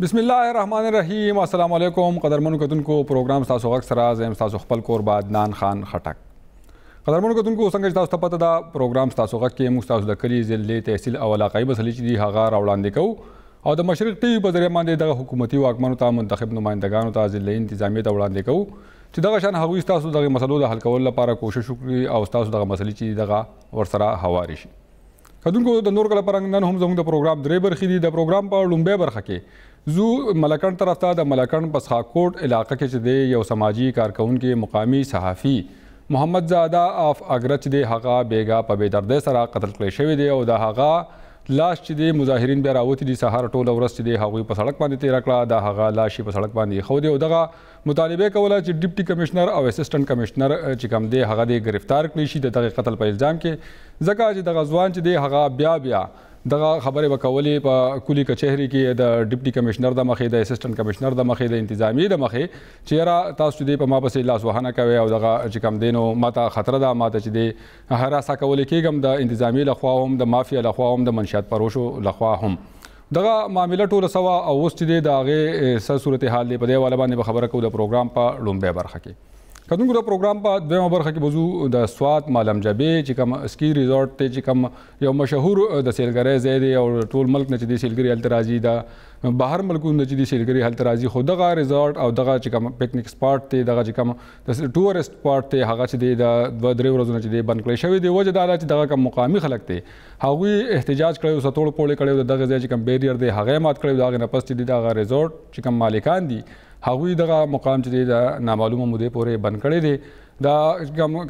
بسم الله الرحمن الرحیم السلام علیکم قدرمن کتونکو پروګرام تاسو غږ سره زم تاسو خپل کور باد نان خان خټک قدرمن کتونکو څنګه تاسو ته پته ده پروګرام تاسو غږ کې موږ تاسو د کلی ضلع تحصیل او علاقايي مسلې چې دی هغه راوړاندې کوو او د مشرق ټي وي په ذريعه باندې دغه حکومتي واکمنو ته منتخب نمايندګانو ته ضلعي انتظاميې ته وړاندې کوو چې دغه شان هغوي ستاسو دغه مسلو د حل کولو لپاره کوشش وکړي او ستاسو دغه مسلې چې دي دغه ورسره هوارې شي کدونکو د نور کله پرنګ نن هم زموږ د پروګرام درې برخې دي د پروګرام په لومبه برخه کې زو ملکن طرف ته د ملکن په سخا کوټ علاقه کې چې دی یو سماجی کارکونکي مقامی صحافي محمد زاده اف اګرچ دی هغه بیګا په بیدردې سره قتل کړی شوی دی او د هغه لاش چې دی مظاهرین بیا راوتي دي سهار ټوله ورځ چې دی هغوی په سړک باندې تیره کړه دا هغه لاش یې په سړک باندې ایښودی او دغه مطالبه کوله چې ډپټي کمشنر او اسسټنټ کمشنر چې کوم دی هغه دی ګرفتار کړی شي د دغه قتل په الزام کې ځکه چې دغه ځوان چې دی هغه بیا بیا دغه خبرې به کولې په کلی کچهري کې د ډپټي کمشنر د مخې د اسسټنټ کمشنر د مخې د انتظامی د مخې چې را تاسو دې په ما پسې لاس وهنه کوي او دغه چې کم دینو ماته خطر ده ماته چې دې هراسا کولې کېږم د انتظامی لخوا هم د مافیا لخوا هم د منشات پروشو لخوا هم دغه معاملې ټوله سوا او اوس چې د هغه سر صورتحال دی په دې والا باندې خبره کو د پروګرام په لومبه برخه کې کدوګو د پروګرام په دویمه برخه کې بوزو د سوات مالم جبه چې کوم سکی ریزورټ ته چې کوم یو مشهور د سیلګرۍ ځای دی او ټول ملک نه چې د سیلګری هلته راځي د بهر ملکونو چې د سیلګری هلته راځي خو دغه ریزورټ او دغه چې کوم پکنیک سپاټ دی دغه چې کوم د ټورست پارت ته هغه چې د دوه درې ورځو نه چې دی بند کړی شوی دی وجه دا ده چې دغه کوم مقامی خلک دی هغوی احتجاج کړی او سطوړ پوړې کړی او دغه ځای چې کوم بیریر دی هغه مات کړی دا غنه پس چې دی دغه ریزورټ چې کوم مالکان دي هغوی دغه مقام چې دی د نامعلومه مودې پورې بند کړی دی دا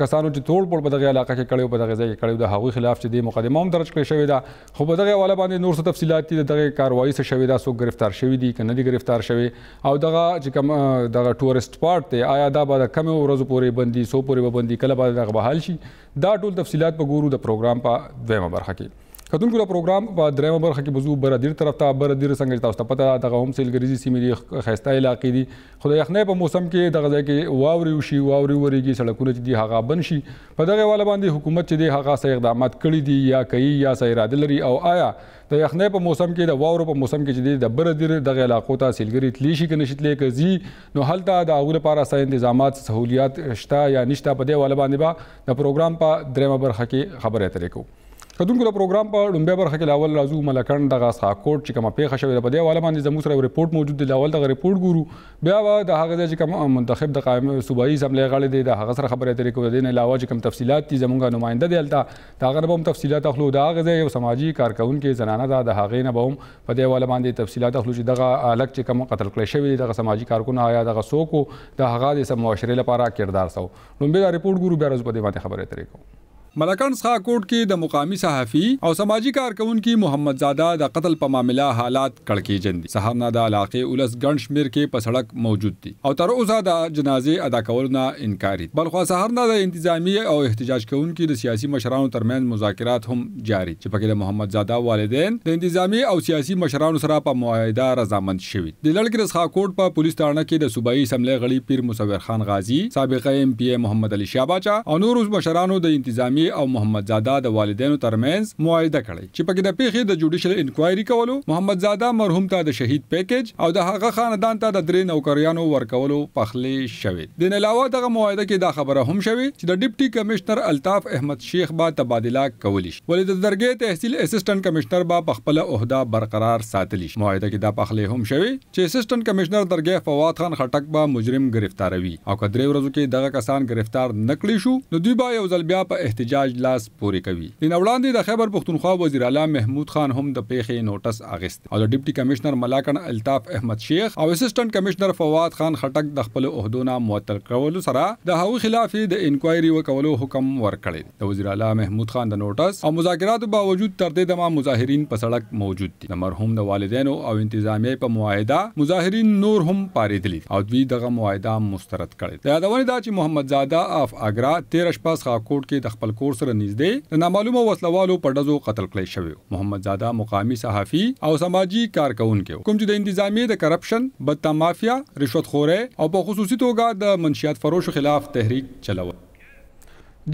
کسانو چې تول پړ په دغه علاقې کې کړي په دغه ځای کې کړي د هغوی خلاف چې د مقدمه هم درج کړې شوې ده خو په دغه حواله باندې نور څه تفصیلات دي د دغه کاروایی څه شوی دا څوک گرفتار شوی دي کنه دي گرفتار شوی او دغه چې کوم دغه ټوریست پارت دی آیا دا به د کم ورځو پورې بندي سو پورې به بندي کله به دغه بحال شي دا ټول تفصیلات به ګورو د پروګرام په دویمه برخه کې کتونکو د پروګرام په دریمه برخه کې بزو بر دیر طرف ته بر دیر څنګه تاسو ته پته دغه هم سیلګریزي سیمې دي خيسته علاقې دي خو د یخنۍ په موسم کې دغه ځای کې واورې وشي، واورې وورېږي، سړکونه چې دي هغه بند شي، په دغه حواله باندې حکومت چې دی هغه څه اقدامات کړي دي یا کوي یا څه اراده لري او ایا د یخنۍ په موسم کې د واورو په موسم کې چې دی د بره دیر دغه علاقو ته سیلګري تلی شي که نشي تلی که ځي نو هلته د هغوی لپاره څه انتظامات څه سهولیات شته یا نشته په دې حواله باندې به د پروګرام په دریمه برخه کې خبرې اترې کوو. کتونکو د پروګرام په لومبه برخه کې لاول راځو ملکن د غاسا کوټ چې کومه پیښه شوې ده په دې حواله باندې زموږ سره رپورت موجود دی لاول دغه رپورت ګورو بیا به د هغه ځای چې کوم منتخب د قائم صوبایي اسمبلی غړی دی د هغه سره خبرې اترې کوو دین علاوه چې کوم تفصيلات دي زموږ نماینده دی الته دا غره به هم تفصيلات اخلو دا هغه ځای یو سماجی کارکونکو زنانه ده د هغې نه به هم په دې حواله باندې تفصيلات اخلو چې دغه الک چې کوم قتل کړی شوی دی دغه سماجی کارکونه آیا دغه سوکو د هغه د سم معاشره لپاره کردار سو لومبه دا رپورت ګورو بیا راځو په دې باندې خبرې اترې کوو ملکنډ څخه کوټ کې د مقامي صحافي او سماجي کارکوونکي محمد زاده د قتل په معامله حالات کړکېجن دي. سهار نه د علاقې ولس ګڼ شمېر کې په سړک موجود دي او تر اوسه د جنازې ادا کولو نه انکاري دي. بلخوا سهار نه د انتظامي او احتجاج کوونکي د سیاسي مشرانو ترمنځ مذاکرات هم جاري چې پکې د محمد زاده والدین د انتظامي او سیاسي مشرانو سره په معاهده رضامند شوي دي. د لړکرسخاکوټ په پولیس تاڼه کې د صوبايي اسمبلۍ غړي پیر مصور خان غازي، سابقه ایم پي اې محمد علي شاه باچا او نور ولسمشرانو د انتظامیې او محمدزاده د والدینو ترمنځ معاهده کړې چې پکې د پېښې د جوډیشل انکوایري کولو، محمدزاده مرحوم ته د شهید پېکج او د هغه خاندان ته د درې نوکریانو ورکولو پخلی شوې. دېنه علاوه دغه معاهده کې دا خبره هم شوې چې د ډپټي کمشنر الطاف احمد شیخ به تبادله کولي شي. ولې د درګۍ تحصیل اسسټنټ کمشنر به په خپله عهده برقرار ساتلي شي. معاهده کې دا پخلی هم شوی چې اسسټنټ کمشنر درګۍ فواد خان خټک به مجرم ګرفتاروي او که درې ورځو کې دغه کسان ګرفتار نه کړی شو نو دوی به یو ځل بیا په احتجاج لاس پورې کوي. دې نه وړاندې د خیبر پښتونخوا وزیراعلی محمود خان هم د پېښې نوټس اخیستی. او د ډپټي کمشنر ملاکنډ الطاف احمد شیخ او اسسټنټ کمشنر فواد خان خټک د خپلو عهدو نه معطل کولو سره د هغوی خلاف یې د انکوایري وکولو حکم ورکړی دی. د وزیراعلی محمود خان د نوټس او مذاکراتو باوجود تر دې دمه مظاهرین په سړک موجود دي. د مرحوم د والدینو او انتظامیه په معاهده مظاهرین نور هم پاریدلي دي او دوی دغه معاهده مسترد کړې ده. د یادونې ده چې محمد زاده اف اګرا تیره شپه سخاکوټ کې د خپل کور سره نږدې د نامعلومو وسله والو په ډزو قتل کړی شوی و. محمد زاده مقامي صحافي او سماجي کارکوونکی و، کوم چې د انتظامیې د کرپشن، بته مافیا، رشوت خورۍ او په خصوصي توګه د منشیات فروشو خلاف تحریک چلوه.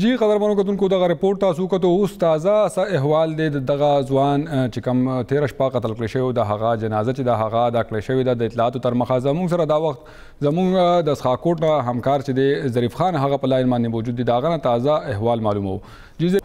جی قدرمنو کتونکو دغه رپورټ تاسو وکتو اوس تازه سه احوال دی ددغه ځوان چی کوم تیره شپه قتل کړی شوی د هغه جنازه چی ده هغه ادا کړی شوی ده د اطلاعاتو ترمخه زموږ سره دا وخت زموږ د سخاکوټ نه همکار چی دی ظریف خان هغه په لاین باندی موجود دی دهغه نه تازه احوال معلومو جی ظریف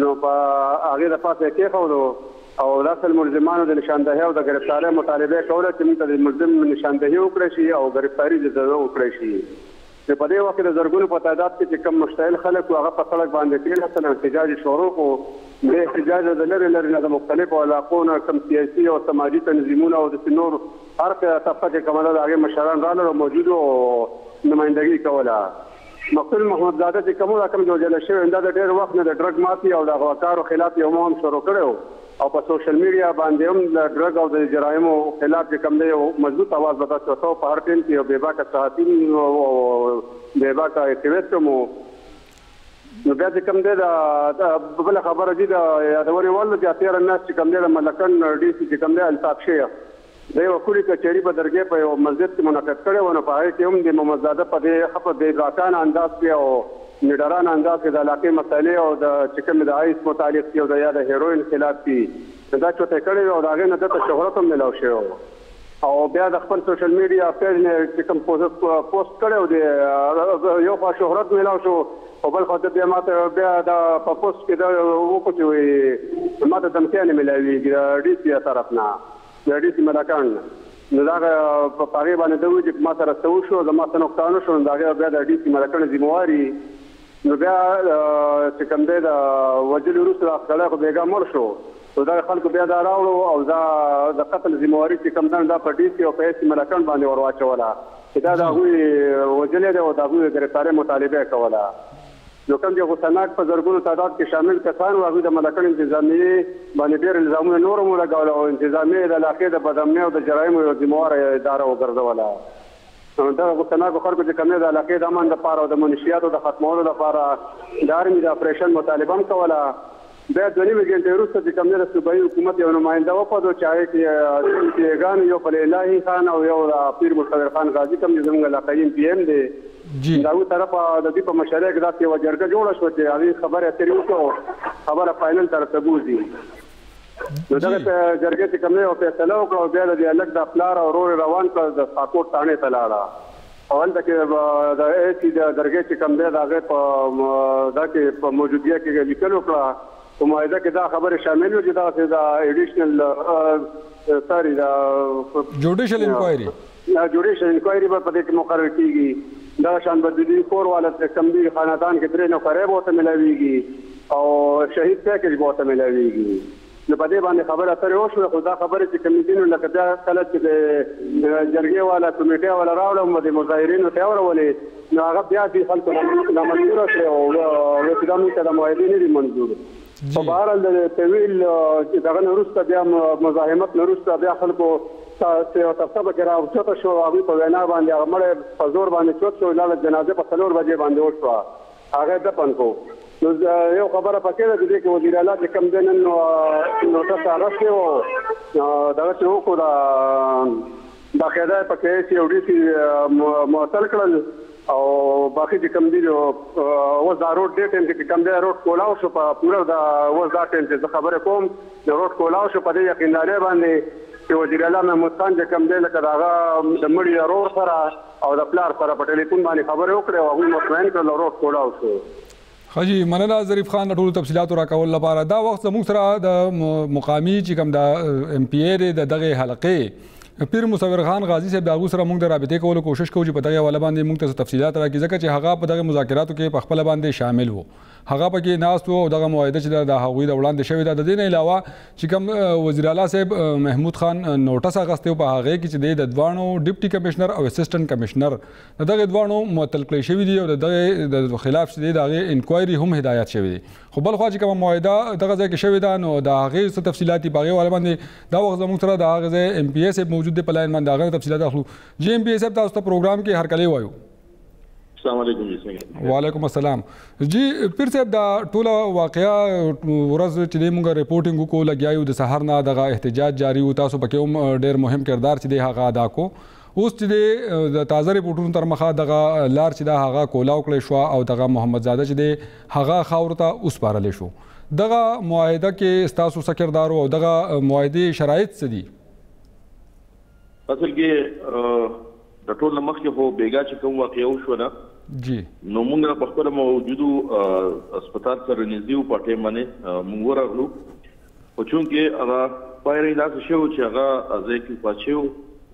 نو په هغې د پاسه یې کېښودو او دا سل ملزمانو د نشاندهۍ او د ګرفتارۍ مطالبه یې کوله چې موږ ته د ملزم نشاندهي وکړی شي او ګرفتاري د ده وکړی شي. نو په دې وخت کې د زرګونو په تعداد کې چې کوم مشتعل خلک وو هغه په سړک باندې کېناستل او احتجاج یې شروع کړو. دې احتجاج ته د لرې لرې نه د مختلفو علاقو نه کوم سیاسي او سماجي تنظیمونه او داسې نور هر طبقه چې کومه ده د هغې مشران رالل او موجود وو او نمایندګي یې کوله. مقتول محمد زاده چې کومو رقم جوجله شوی نو دا د ډېر وخت نه د ډرګ مافیا او د اغواکارو خلاف یو مو هم شروع کړی وو او په سوشل میډیا باندې هم د ډرګ او د جرایمو خلاف چې کوم دی یو مضبوط اواز به تاسو ته په هر ټیم کې یو بې باکه صحافي او بې باکه اکټیویسټ هم نو بیا چې کوم دی دا بل خبره دي د یادونې وړ ده چې تیره میاشت چې کوم دی د ملکن ډي سي چې کوم دی الطاف شیخ ده یوه ښکلي کچیري په درګۍ په یوه مسجد کي منعقد کړی وو نو په هغه کي هم د محمد زاده په دې ښه په بې باکانه انداز کي او نډرانه انداز کي د علاقې مسئلې او د چي کومي د آیس متعلق دي او د یا د هیروین خلاف دي نو دا چوتي کړی وي او د هغې نه ده ته شهرت هم ملاو شوی وو او بیا د خپل سوشل میډیا پیج نه یې چي کوم پوسټ کړی او د یو خوا شهرت ملاو شو او بل خوا ده بیا ماته بیا دا په پوسټ کي ده وکړو چي وایي ماته دمکیانې ملاویږي د ډي سي طرف نه د ډي سي ملاکنډ نو دا په هغې باندې ده وي چې ما سره څه وشو زما څه نقصان وشو نو د هغې بیا د ډي سي ملاکنډ ذمه واري نو بیا چې کوم دی د وجلې وروسته دا سړی خو بېګا مړ شو نو دا خلکو بیا دا راوړو او دا د قتل ذمه واري چې کوم ده دا په ډي سي او په سي ملاکنډ باندې ور واچوله چې دا د هغوی وجلې دی او د هغوی د ګرفتارۍ مطالبه یې کوله نو کوم چې غوسه ناک په زرګونو تعداد کې شامل کسان وو هغوی د ملکړ انتظامیې باندې ډېر الزامونه نور هم ولګول او انتظامیه یې د علاقې د بدامنۍ او د جرایمو یوه ذمه واره اداره وګرځوله. دغه غوسه ناکو خلکو چې کوم یو د علاقې د امن لپاره او د منشیاتو د ختمولو لپاره د ارمي د اپریشن مطالبه هم کوله. بیا دوه نیمې ګنټې وروسته چې کوم دی د صوبایي حکومت یو نماینده وپدو چې هغې کې درې پي ای ګانو یو بل الهي خان او یو پیر مصور خان غازي کوم چې زموږ علاقایي ایم پي ایم دی د هغوی طرفه د دوی په مشرۍ کې داسې یوه جرګه جوړه شوه چې هغوی خبرې اترې وکړو خبره فاینل طرف ته بوځي نو دغه جرګې چې کوم دی یو فیصله وکړه او بیا د دې هلک د پلار او ورور روان کړ د ساکوټ تاڼې ته لاړه او هلته کې به د اې سي د درګۍ چې کوم دی د هغې په دا کې په موجودګۍ کې لیکنه وکړه په معاهده کې دا خبرې شامل وي چې دغسې د ایډیشنل ساري د جوډیشل انکوایري جوډیشل انکوایري به په دې کې مقرر کیږي دا شان به د دوی کور والا چې کوم دی خاندان کې درې نوکرۍ به ورته ملاویږي او شهید پیکج به ورته ملاویږي نو په دې باندې خبرې اترې وشوې خو دا خبرې چې کومې دي نو لکه بیا کله چې د جرګې والا کمیټې والا راوړه او د مظاهرینو ته ورولې نو هغه بیا دې خلکو نامنظوره کړې او وایي چې دا موږ ته د معاهدې نه دي منظور په بهر حال د طویل چې دغه نه وروسته بیا مزاحمت نه وروسته بیا خلکو چې یو تفصیل به کرا او چوت شو هغه په وینا باندې هغه مړ په زور باندې چوت شو لاله جنازه په څلور بجې باندې وشو هغه دفن کو نو یو خبره پکې ده چې دې کې وزیر اعلی چې کم دی نن نو تاسو هغه څه وو دغه څه وکړو دا باقاعده پکې چې وړي چې معطل کړل او باقي چې کم دي او دا روډ دې ټیم کې کم دی روډ کولاو شو په پوره دا و دا ټیم چې خبره کوم د روډ کولاو شو په دې یقینداري باندې چې وزیر اعلی محمود خان چې کم دی لکه داغه د مړي ورور سره او د پلار سره په ټلیفون باندې خبرې وکړې او هغوی مطمئن کړل او روغ کولاو شو. ښه جي مننه ظریف خان د ټولو تفصیلاتو راکولو لپاره دا وخت زموږ سره د مقامي چې کوم د ایم پی ای دی د دغه حلقې پیر مصور خان غازی صاحب دا غوسره موږ د رابطې کولو کوشش کوو چې په دغه حواله باندې موږ ته تفصیلات راکړي ځکه چې هغه په دغه مذاکراتو کې په خپل باندې شامل وو هغه په کې ناست وو او دغه معاهده چې د هغوی د وړاندې شوې ده د دې نه علاوه چې کوم وزیر اعلی صاحب محمود خان نوټس اغستې او په هغه کې چې د دوانو ډیپټي کمشنر او اسسټنټ کمشنر د دغه دوانو معطل کړی شوی دی او د دغه د خلاف چې د هغه انکوایري هم هدایت شوی دی خو بل خو چې کوم معاهده دغه ځای کې شوې ده نو د هغه څه تفصيلات په هغه باندې دا وخت زموږ سره د هغه ځای ایم پی ایس موجود دی په لاین باندې هغه تفصيلات اخلو جی ایم پی ایس تاسو ته پروګرام کې هر کله وایو السلام علیکم جی څنګه وعلیکم السلام جی پیر صاحب دا ټوله واقعیا ورځ چې موږ ریپورتینګ وکړو لګیا یو د سحر نه دغه احتجاج جاری و تاسو پکې هم ډیر مهم کردار چې دی هغه ادا کو اوس چې د تازه ریپورتونو تر مخه دغه لار چې دا هغه کولاو کړی شو او دغه محمد زاده چې دی هغه خاور ته وسپارل شو دغه معاهده کې تاسو سکردار او دغه معاهده شرایط څه دي اصل کې د ټول مخکې هو بیګا چې کوم واقعي او شو ده جی نو موږ په خپل موجودو هسپتال سره نږدې او پټه منه موږ ورغلو خو چون کې هغه فایرینګ داسې شو چې هغه ځای کې پاتشو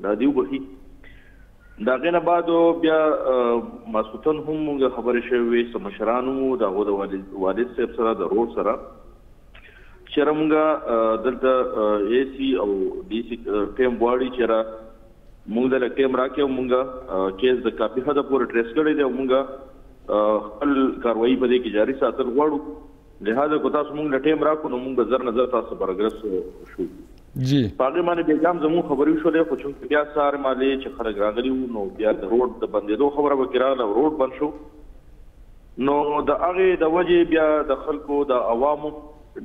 دا دیو بخي دا غنه بعد بیا مسوتن هم موږ خبرې شوې سمشرانو دا غو د والد والد صاحب سره د رور سره چېرې موږ دلته اي سي او ډي سي ټیم غواړي چېرې موږ دلته ټیم راکې او موږ کیس د کافي حد پورې ټریس کړی دی او موږ خپل کاروایی په دې کې جاري ساتل غواړو لهدا کو تاسو موږ ټیم راکو نو موږ زر نظر تاسو برګرس شو جی پاګه باندې بیګام زمو خبرې شو له خو چې بیا سار مالې چې خلک راغلی نو بیا د روډ د بندیدو خبره وکړه له روډ بند شو نو د هغې د وجې بیا د خلکو د عوامو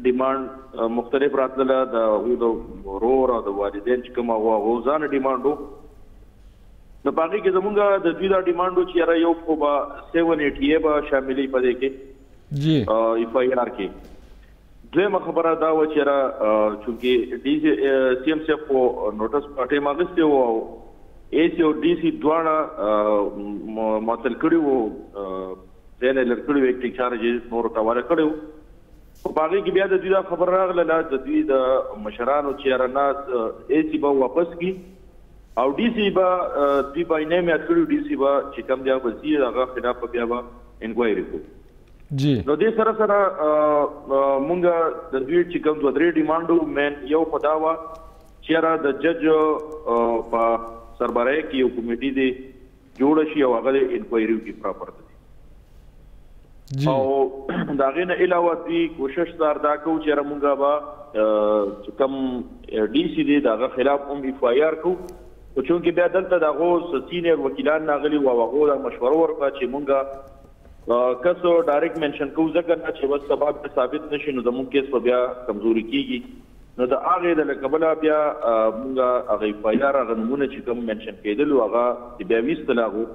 ډیمانډ مختلف راتلله د هغوی د ورور او د والدین چې کوم هغو هغو ځانه ډیمانډ و نو په هغې کې زمونږ د دوی دا ډیمانډ و چې یاره یو خو به سیون ایټي ای به شاملي په دې کې جی ایف آی آر کې دویمه خبره دا و چې را چونکی ډي سي سي ایم صاحب خو نوټس په ټیم اغستې وو او اي سي او ډي سي دواړه معطل کړي وو ځای نه لر کړي وو اکټینګ چارجز نورو ته وره کړي وو په باغې کې بیا د دوی دا خبر راغله لا د دوی د مشرانو چې را ناس ای سی به واپس کی او ډي سی به دوی باندې مې اټکړو ډي سی به چې کم دی به زی هغه خلاف بیا به انکوایري کوي جی نو دې سره سره مونږ د دوی چې کوم دوه درې ډیمانډو مین یو خدا وا چیرې د جج په سربرای کې یو کمیټي دی جوړ شي او هغه انکوایری وکړي پراپر دی او دا غینه علاوه دی کوشش دار دا کو چې را مونږه با چې کم ډي سي دی داغه خلاف هم ایف آی آر کو او چونکه بیا دلته دغه سینیر وکیلان ناغلی او هغه مشوره ورکړه چې مونږه که څه ډایرکټ منشن کوو ځکه نه چې وس سبب به ثابت نشي نو زموږ کیس په بیا کمزوري کیږي نو د هغه د لکبله بیا موږ هغه فایلر هغه نمونه چې کوم منشن کېدل هغه چې بیا ویستل هغه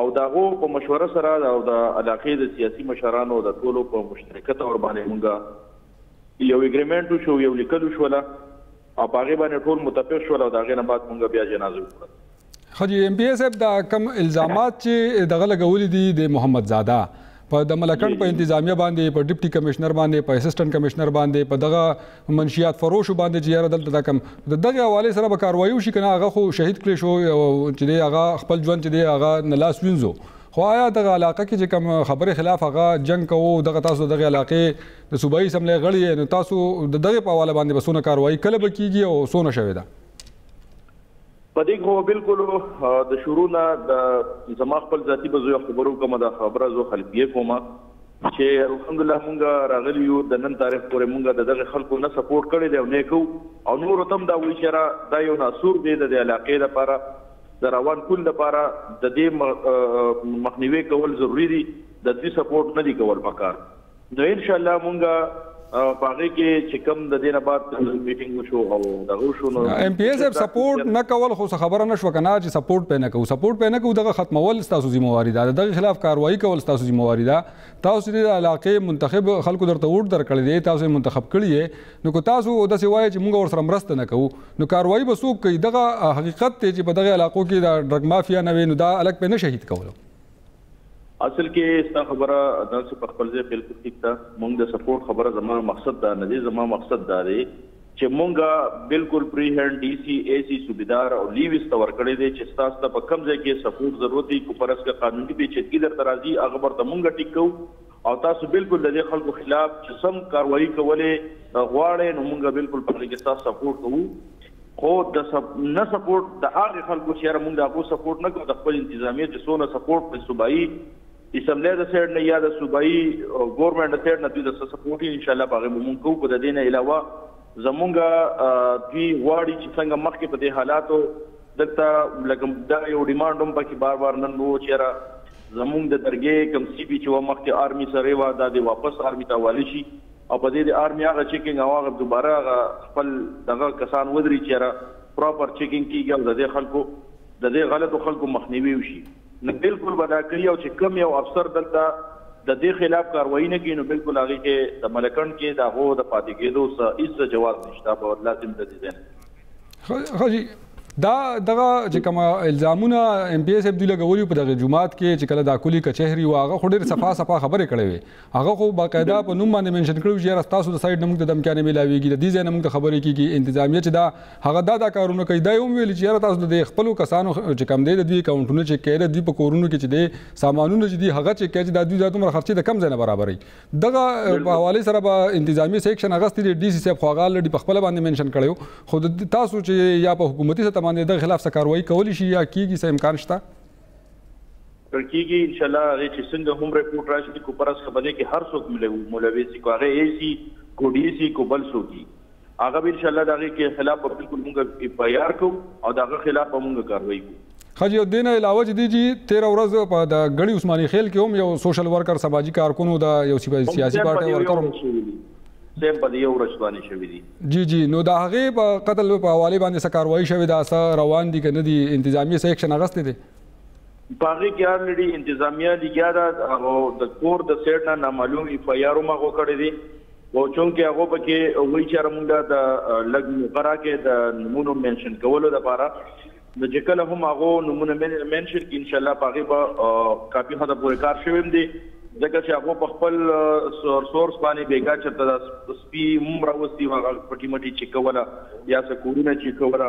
او داغو په مشوره سره او د علاقې د سیاسي مشرانو د ټولو په مشترکه تور باندې موږ یو اګریمنت شو یو لیکل شو لا او باغې باندې ټول متفق شو او داغه نه بعد مونږ بیا جنازه وکړه خجی ایم پی ایس اپ دا کم الزامات چې دغه لګولې دي د محمد زاده په د ملکن په انتظامیه باندې په ډیپټي کمشنر باندې په اسسټنټ کمشنر باندې په دغه منشيات فروش باندې چې یاره دلته دا کم د دغه حواله سره به کاروایي وشي کنه هغه خو شهید کړی شو چې دی هغه خپل ژوند چې دی هغه نه لاس وینځو خو آیا دغه علاقه کې چې کوم خبره خلاف هغه جنگ کوو دغه تاسو دغه علاقه د صوبایي سملې غړي نو تاسو دغه په حواله باندې بسونه کاروایي کله به کیږي او سونه شوي ده په دې خو بالکل د شروع نه د زما خپل ذاتی به زه خبرو کوم دا خبره زه خلفیه کوم چې الحمدلله مونږه راغلی یو د نن تاریخ پورې مونږه د دغه خلکو نه سپورټ کړی دی او نه کو او نور تم دا وی چې را دا یو ناسور دی د علاقې لپاره د روان کول لپاره د دې مخنیوي کول ضروری دی د دې سپورټ نه دی کول پکار نو ان شاء الله مونږ په هغه کې چې کوم د دې نه بعد میټینګ وشو او دغه وشو نو ایم پی ایس اف سپورټ نه کول خو خبره نشو کنه چې سپورټ پې نه کوو سپورټ پې نه کوو دغه ختمول تاسو ذمہ واری ده دغه خلاف کاروایی کول تاسو ذمہ واری ده تاسو د علاقې منتخب خلکو درته ووټ درکړی دی تاسو منتخب کړی نو کو تاسو د سی وای چې موږ ور سره مرسته نه کوو نو کاروایی به څوک کوي دغه حقیقت ته چې په دغه علاقو کې د ډرګ مافیا نه وي نو دا الګ پې نه شهید کولو اصل کې ستا خبره داسې په خپل ځای بلکل ټیک ده مونږ د سپورټ خبره زما مقصد دا نه دی زما مقصد دا دی چې مونږ بلکل پری هند ډي سي اي سي صوبیدار او لیویس ته ورکړی دی چې ستاسو ته په کوم ځای کې سپورټ ضرورت وي کو پرس که قانوني پیچیدګي درته راځي هغه برته مونږ ټیک کوو او تاسو بلکل د دې خلکو خلاف چې سم کاروایی کولې غواړی نو مونږ بلکل په هغه کې ستاسو سپورټ کوو خو د سپ... نه سپورټ د هغه خلکو چې یاره مونږ د هغو سپورټ نه کوو د خپل انتظامیه چې څونه سپورټ په صوبایي اسمبلی د سیډ نه یا د صوبایي ګورنمنت د سیډ نه دوی د سپورټ ان شاء الله باغې به مونږ کوو خو د دې نه علاوه زمونږ دوی غواړي چې څنګه مخکې په دې حالاتو دلته لکه دا یو ډیمانډ هم پکې بار بار نن وو چې را زمونږ د درګې کم سی بي چې و مخکې آرمي سره و دا د واپس آرمي ته والي شي او په دې د آرمي هغه چیکینګ او هغه دوباره هغه خپل دغه کسان ودري چې را پراپر چیکینګ کیږي او د دې خلکو د دې غلطو خلکو مخنیوي وشي نو بالکل به دا کوي او چې کم یو افسر دلته د دې خلاف کاروایی نه کوي نو بالکل هغه کې د ملکند کې د هغو د پاتې کېدو څه هیڅ جواز نشته په لازم د دې ځای خو دا دغه چې کوم الزامونه ام پی اس اف دی لګولي په دغه جمعات کې چې کله دا کلی کچهري واغه خو ډېر صفه صفه خبرې کړې وي هغه خو باقاعده په نوم باندې منشن کړو چې راست تاسو د سایډ نمک د دمکانې ملاويږي د دې ځای نمک خبرې کیږي انتظامیه چې دا هغه دا دا کارونه کوي دا هم ویل چې تاسو د خپل کسانو چې کم دی د دوی اکاونټونه چې کړي د دوی په کورونو کې چې دي سامانونه چې دي هغه چې کړي د دوی ذاتو مرخصتي د کم ځای نه برابرې دغه په حواله سره به انتظامی سیکشن اغستې دي ډي سي صاحب خو هغه لړ په خپل باندې منشن کړیو خو تاسو چې یا په حکومتي سطح باندې د خلاف څه کاروایی کولی شي یا کیږي څه امکان شته کیږي ان شاء الله هغه چې څنګه هم رپورټ راشي کو پرس خبرې کې هر څوک ملوي ملوي سي کو هغه ای سي کو ډي سي کو بل څوک هغه به ان شاءالله د هغې کې خلاف به بلکل مونږ ایف آی آر کوو او د هغه خلاف به مونږ کاروايي کوو. ښه جی دې نه علاوه چې دې جی تېره ورځ په د ګړی عثماني خېل کې هم یو سوشل ورکر سماجي کارکونو د یو سیاسي پارټۍ ورکر هم سېم په دې یو ورځ باندې شوي دي. جی جی نو د هغې په قتل په حوالې باندې څه کاروايي شوې ده څه روان دي که نه دي انتظامیې څه اېکشن اخستې دې؟ په هغه کې آلرډي انتظامیه لګیا ده او د کور د سیټ نه نامعلوم ایف آی آر هم هغه کړی دی او چونکې هغه پکې وایي چې موږ د لګ مقرا کې د نمونو منشن کولو لپاره نو چې کله هم هغه نمونه منشن کې ان شاء الله په هغه به کافي حد پورې کار شوی دی ځکه چې هغه په خپل سورس باندې بیګا چې د سپي هم راوستي هغه پټي مټي چې کوله یا څه کورونه چې کوله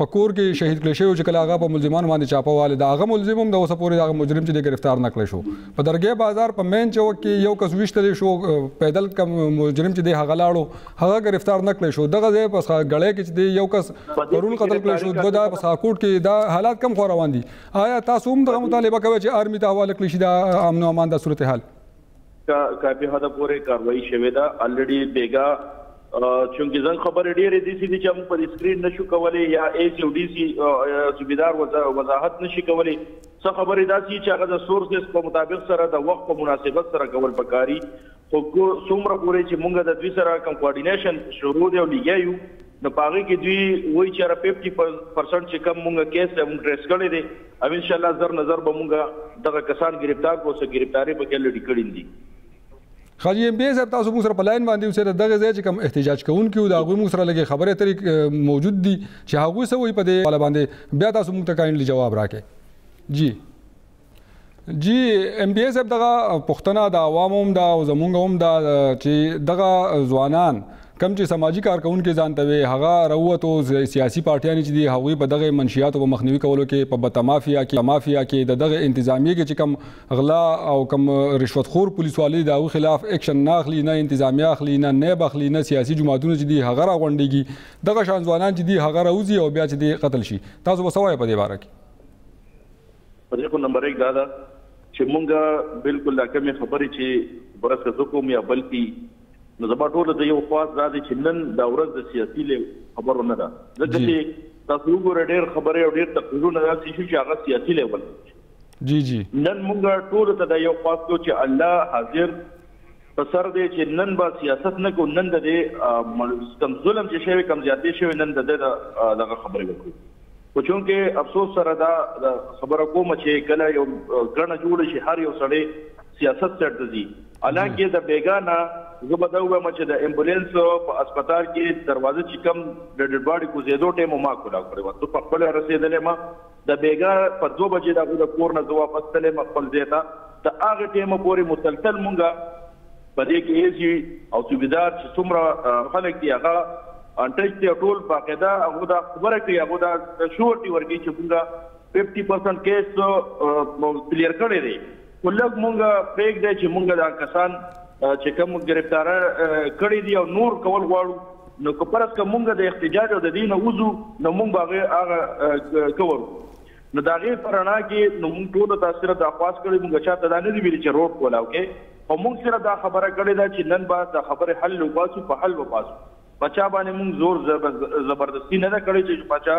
په کور کې شهید کړی شوی چې کله هغه په ملزمانو باندې چاپه واله دا هغه ملزم هم د اوسه پورې دغه مجرم چې د گرفتار نه کړی شو په درګې بازار په مین چوک کې یو کس وشتل شو پیدل کم مجرم چې د هغه لاړو هغه گرفتار نه کړی شو دغه ځای په غړې کې چې د یو کس پرون قتل کړی شو دوه دا په ساکوټ کې دا حالات کم خو روان دي آیا تاسو هم دغه مطالبه کوي چې آرمي ته حواله کړی شي د امن او امان د صورتحال کا کافي حد پورې کاروایی شوې ده الریډي بیګا چونکی زنګ خبرې ډېرې دي چې چې موږ په سکرین نشو کولای یا ای سی او ډی سی صوبیدار وضاحت نشي کولای څه خبرې داسې چې هغه د سورسز په مطابق سره د وخت په مناسبت سره کول پکاري خو څومره پورې چې موږ د دوی سره کوم کوارډینیشن شروع دی او لګیا یو نو پاره کې دوی وایي چې 50% چې کم موږ کیس موږ ټریس کړی دی او ان شاءالله زر نه زر به مونږ دغه کسان ګرفتار کړو څه ګرفتارې په کې لړي کړي دي خاجي ایم بی صاحب تاسو موږ سره په لاین باندې اوسئ دغه ځای چې کوم احتجاج کوونکي او د هغوی موږ سره لګي خبرې ترې موجود دي چې هغوی څه وایي په دې اړه باندې بیا تاسو موږ ته کاینډلی جواب راکړئ جی جی ایم بی صاحب دغه پښتنه د عوامو هم دا او زمونږ هم دا چې دغه ځوانان کم چې سماجي کارکونکي ځان ته وي هغه راووتو سیاسي پارټیانې چې دي هغوی په دغه منشیاتو په مخنیوي کولو کې په بته مافیا کې مافیا کې د دغه انتظامیه کې چې کم غلا او کم رشوت خور پولیسوالي د هغوی خلاف اکشن نه اخلي نه انتظامیه اخلي نه نیب اخلي نه سیاسي جماعتونه چې دي هغه راغونډیږي دغه شان ځوانان چې دي هغه راوځي او بیا چې دي قتل شي تاسو به سوای په دې باره کې په دې خو نمبر 1 دا ده چې مونږه بالکل دا کومې خبرې چې برسه زکو میا بلکې نو زما ټول د یو خواص دا دی چې نن دا ورځ د سیاسي له خبرو نه ده ځکه چې تاسو وګورئ ډېر خبرې او ډېر تقریرونه داسې شو چې هغه سیاسي لیول جی جی نن موږ ټول ته دا یو خواص کو چې الله حاضر په سر دی چې نن به سیاست نه کو نن د دې کم ظلم چې شوی کم زیاتې شوی نن د دې دغه خبرې وکړو خو چونکه افسوس سره دا خبره کوم چې کله یو ګڼه جوړ شي هر یو سړی سیاست سره ځي حالانکه د بیګانا زه به دا وایم چې د امبولانس په هسپتال کې دروازه چې کم د ډډباډي کوزیدو ټیم ما کولا کړو ته په خپل رسیدلې ما د بیګا په 2 بجې د غوډه کور نه زه واپس تلم خپل ځای ته د هغه ټیمه پورې مسلسل مونږه په دې کې اې سي او صوبیدار چې څومره خلک دي هغه انټچ دي ټول باقاعده هغه دا خبره کوي هغه دا شورټي ورګي چې موږ 50% کیس کلیر کړی دی خو لږ موږ پریک دی چې موږ دا کسان چې کوم گرفتار کړی دی او نور کول غواړو نو که پرس که موږ د احتجاج او د دین وزو نو موږ هغه هغه کوو نو د هغې په رڼا کې نو موږ ټولو ته صرف دا خواست کړی، موږ چا ته دا نه دي ویلي چې روټ کولاو کړئ، خو موږ صرف دا خبره کړې ده چې نن به د خبرې حل وباسو، په حل وباسو، په چا باندې موږ زور زبردستي نه ده کړې چې په چا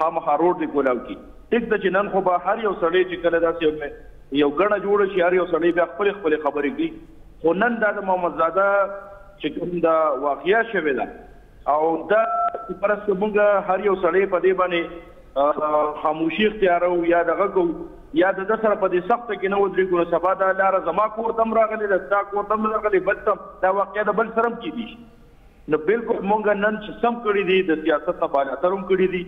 خامخا روټ دې کولاو کړي، ټیک ده چې نن خو به هر یو سړی چې کله داسې یو ګڼه جوړه شي، هر یو سړی بیا خپلې خپلې خبرې کوي، خو نن دا د محمدزاده چې کوم دا واقعه شوې ده، او دا پرس ته مونږ هر یو سړی په دې باندې خاموشي اختیارو یا دغه کو یا د سره په دې سخت کې نه ودرېږو نو سبا دا لار زما کور تم راغلی د ستا کور تم راغلی بل تم دا واقعیا د بل سرم کې دي نو بالکل مونږ نن چې سم کړی دي د سیاست نه بالا ترم کړی دي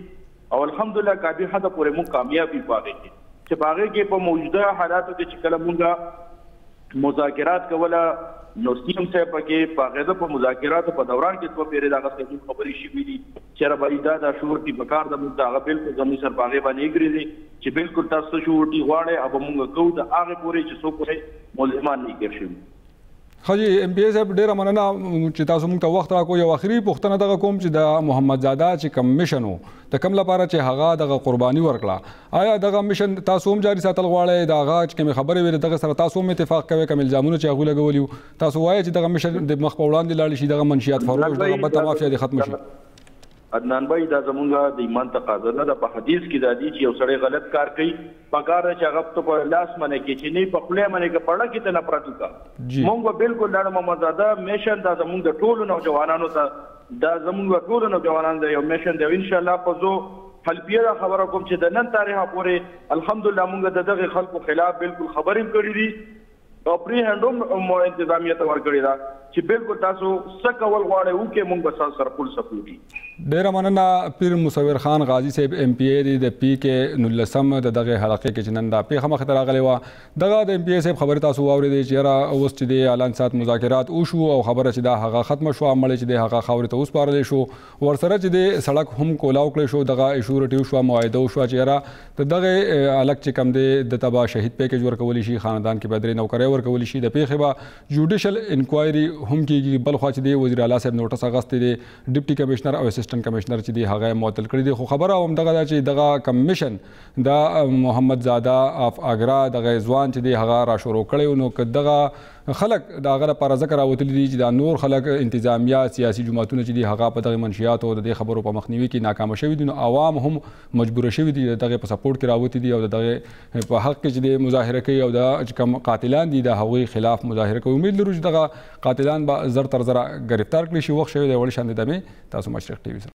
او الحمدالله کافي حده پورې موږ کامیاب یو په هغې کې چې په هغې کې په موجوده حالاتو کې چې کله موږ مذاکرات کوله نو سیم صاحب پکې په هغې ځه په مذاکراتو په دوران کې څو پیرې د هغه سره خبرې شوي دي چې را باید دا د شور کې په کار د موږ د هغه بلکل زموږ سر په هغې باندې اګري دي چې بلکل تاسو شور دي غواړئ او به موږ کوو د هغې پورې چې څو پورې ملزمان نه ګر شوي خجی ایم پی ایس اپ ډیره مننه چې تاسو موږ ته وخت راکو یو اخیری پوښتنه دغه کوم چې د محمد زاده چې کم مشن وو د کم لپاره چې هغه دغه قرباني ورکړه آیا دغه مشن تاسو هم جاری ساتل غواړئ دا هغه چې کوم خبره ویل دغه سره تاسو هم اتفاق کوي کوم الزامونه چې هغه لګولیو تاسو وایي چې دغه مشن د مخ په وړاندې لاړ شي دغه منشيات فروش دغه بته مافیا دې ختم شي عدنان بایی دا زمونږ د ایمان تقاضا ده دا په حدیث کی دا دی چی یو سړی غلط کار کوي پکار ده چی هغه ته په لاس منع کی چی نه په خوله یې منع که په ړه کی ته نفرت وکړه مونږ به بلکل دا ممزاده میشن دا زمونږ د ټولو نوجوانانو ته دا زمونږ د ټولو نوجوانانو ته یو میشن دی او ان شاءالله په زو حلفیه دا خبره کوم چی د نن تاریخه پورې الحمدالله مونږ د دغه خلکو خلاف بلکل خبرې هم کړي دي او پري هنډ هم مو انتظامیه ته ورکړی دا چې بالکل تاسو څه کول غواړئ او کې مونږ به تاسو سره فل سپورټ یو ډیر مننه پیر مصور خان غازی صاحب ایم پی ای دی د پی کې نو لسم د دغه حلقه کې جنن دا پیخه مخ ته راغلی و دغه د ایم پی ای صاحب خبره تاسو واورې دی چې را اوس چې دی اعلان سات مذاکرات او شو او خبره چې دا هغه ختم شو مړ چې دی هغه خاور ته اوس پارل شو ورسره چې دی سړک هم کولاو کړی شو دغه ایشو رټیو شو معاهده وشوه چې یاره د دغه الک چې کم دی د تبا شهید پیکج ورکول شي خاندان کې بدرې نوکرې ورکول شي د پیښې به جوډیشل انکوایري هم کیږي بل خو چې دی وزیر اعلی صاحب نوټس اغستې دی ډیپټي کمشنر او اسسټنټ کمشنر چې دی هغه معطل کړی دی خو خبره هم دغه ده چې دغه کمیشن د محمد زاده اف اګرا دغه ځوان چې دی هغه را شروع کړی نو که دغه خلک د هغه لپاره ځکه راوتلي دي چې دا نور خلک، انتظامیه، سیاسي جماعتونه چې دي هغه په دغه منشیاتو او د دې خبرو په مخنیوي کې ناکامه شوي دي نو عوام هم مجبور شوي دي چې د دغه په سپورټ کې راوتي دي او د دغه په حق کې چې دی مظاهره کوي او دا چې کوم قاتلان دي د هغوی خلاف مظاهره کوي امید لرو چې دغه قاتلان به زر تر زره ګرفتار کړي شي وخت شوی دی وړ شان دی دمې تاسو مشرق ټي وي سره.